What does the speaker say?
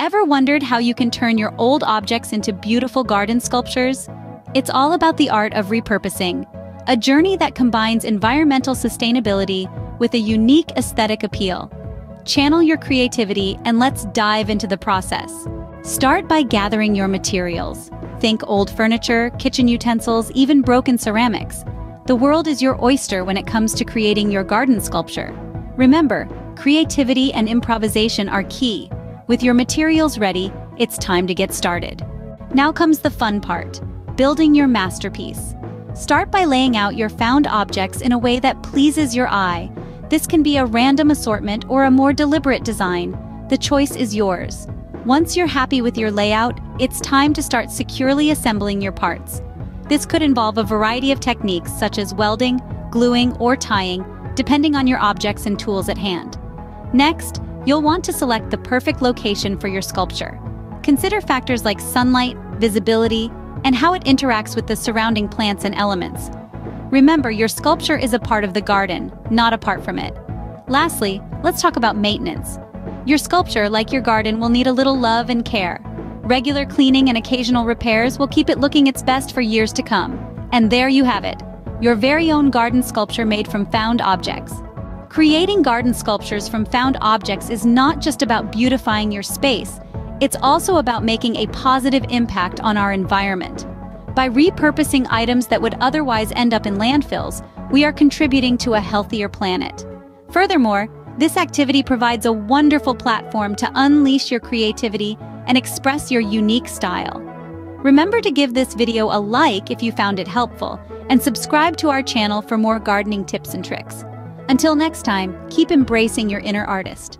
Ever wondered how you can turn your old objects into beautiful garden sculptures? It's all about the art of repurposing, a journey that combines environmental sustainability with a unique aesthetic appeal. Channel your creativity and let's dive into the process. Start by gathering your materials. Think old furniture, kitchen utensils, even broken ceramics. The world is your oyster when it comes to creating your garden sculpture. Remember, creativity and improvisation are key, with your materials ready, it's time to get started. Now comes the fun part, building your masterpiece. Start by laying out your found objects in a way that pleases your eye. This can be a random assortment or a more deliberate design. The choice is yours. Once you're happy with your layout, it's time to start securely assembling your parts. This could involve a variety of techniques such as welding, gluing, or tying, depending on your objects and tools at hand. Next, You'll want to select the perfect location for your sculpture. Consider factors like sunlight, visibility, and how it interacts with the surrounding plants and elements. Remember, your sculpture is a part of the garden, not apart from it. Lastly, let's talk about maintenance. Your sculpture, like your garden, will need a little love and care. Regular cleaning and occasional repairs will keep it looking its best for years to come. And there you have it, your very own garden sculpture made from found objects. Creating garden sculptures from found objects is not just about beautifying your space, it's also about making a positive impact on our environment. By repurposing items that would otherwise end up in landfills, we are contributing to a healthier planet. Furthermore, this activity provides a wonderful platform to unleash your creativity and express your unique style. Remember to give this video a like if you found it helpful, and subscribe to our channel for more gardening tips and tricks. Until next time, keep embracing your inner artist.